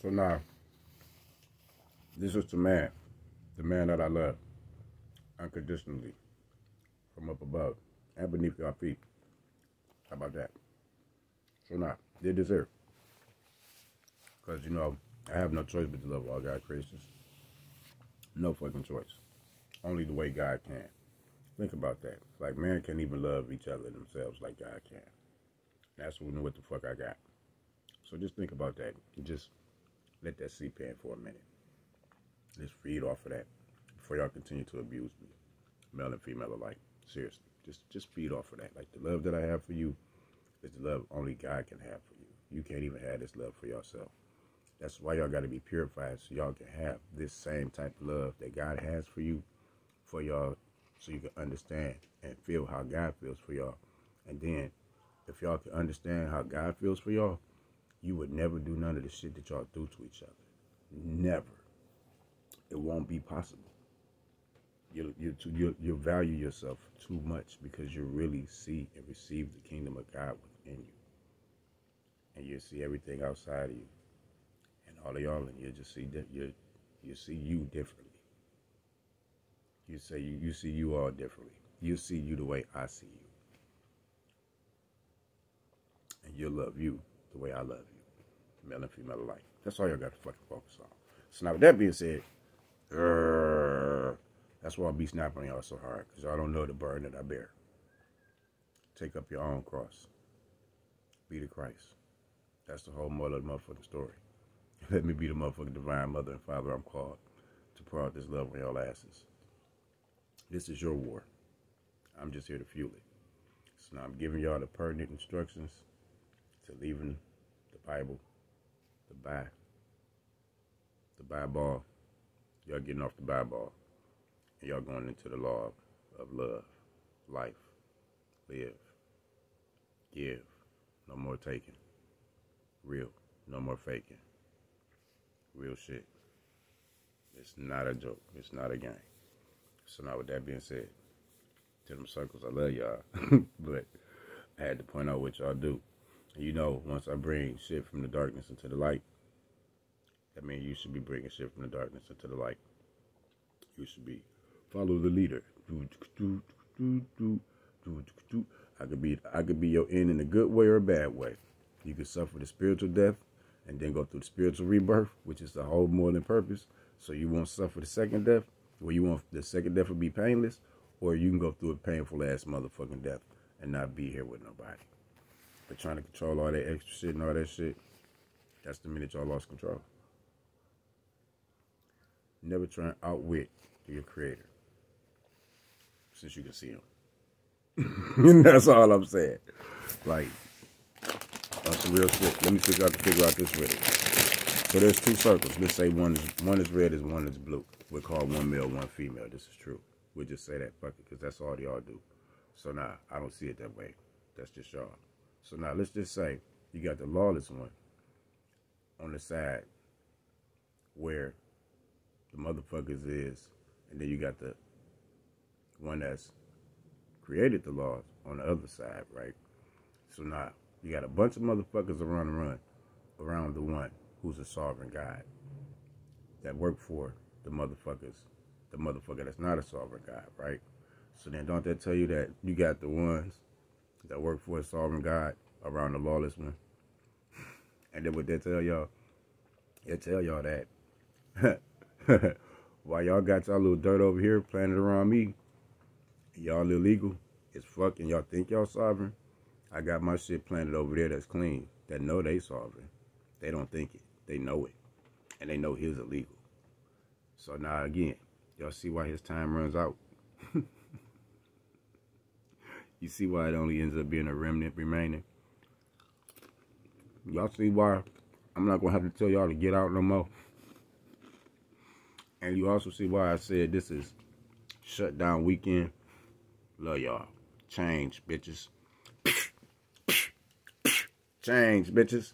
So now, this is the man, the man that I love unconditionally from up above and beneath our feet. How about that? So now, they deserve. Because, you know, I have no choice but to love all God creations. No fucking choice. Only the way God can. Think about that. Like, man can't even love each other themselves like God can. That's what the fuck I got. So just think about that. Just let that seep in for a minute. Just feed off of that before y'all continue to abuse me, male and female alike. Seriously, just just feed off of that. Like the love that I have for you is the love only God can have for you. You can't even have this love for yourself. That's why y'all got to be purified so y'all can have this same type of love that God has for you, for y'all, so you can understand and feel how God feels for y'all. And then, if y'all can understand how God feels for y'all, you would never do none of the shit that y'all do to each other. Never. It won't be possible. You you you you value yourself too much because you really see and receive the kingdom of God within you, and you see everything outside of you, and all of y'all, and you just see you you see you differently. You say you, you see you all differently. You see you the way I see you, and you love you the way I love you, male and female alike. That's all y'all got to fucking focus on. So now with that being said, uh, that's why I be snapping y'all so hard, because y'all don't know the burden that I bear. Take up your own cross. Be the Christ. That's the whole of the motherfucking story. Let me be the motherfucking divine mother and father I'm called to pour out this love on y'all asses. This is your war. I'm just here to fuel it. So now I'm giving y'all the pertinent instructions to leaving the Bible, the buy, the Bible. Y'all getting off the Bible. And y'all going into the law of, of love, life, live, give, no more taking, real, no more faking, real shit. It's not a joke. It's not a game. So now with that being said, to them circles, I love y'all. but I had to point out what y'all do. You know, once I bring shit from the darkness into the light, that means you should be bringing shit from the darkness into the light. You should be follow the leader. I could be I could be your end in a good way or a bad way. You could suffer the spiritual death and then go through the spiritual rebirth, which is the whole more than purpose. So you won't suffer the second death, or you want the second death to be painless, or you can go through a painful ass motherfucking death and not be here with nobody. But trying to control all that extra shit and all that shit, that's the minute y'all lost control. Never try and outwit your creator. Since you can see him. that's all I'm saying. Like, on some real shit. Let me if I can figure out this it. So there's two circles. Let's say one is one is red and one is blue. we call one male, one female. This is true. We'll just say that, fuck it, because that's all y'all do. So now, I don't see it that way. That's just y'all. So now, let's just say you got the lawless one on the side where the motherfuckers is, and then you got the one that's created the laws on the other side, right? So now you got a bunch of motherfuckers around the run, around the one who's a sovereign God that work for the motherfuckers, the motherfucker that's not a sovereign God, right? So then don't that tell you that you got the ones that work for a sovereign God around the lawless one? And then what they tell y'all? They tell y'all that While y'all got y'all little dirt over here planted around me, y'all illegal it's fucking y'all think y'all sovereign. I got my shit planted over there that's clean, that know they sovereign. They don't think it. They know it. And they know his illegal. So now again, y'all see why his time runs out. you see why it only ends up being a remnant remaining. Y'all see why I'm not going to have to tell y'all to get out no more. And you also see why I said this is shutdown weekend. Love y'all. Change, bitches. Change, bitches.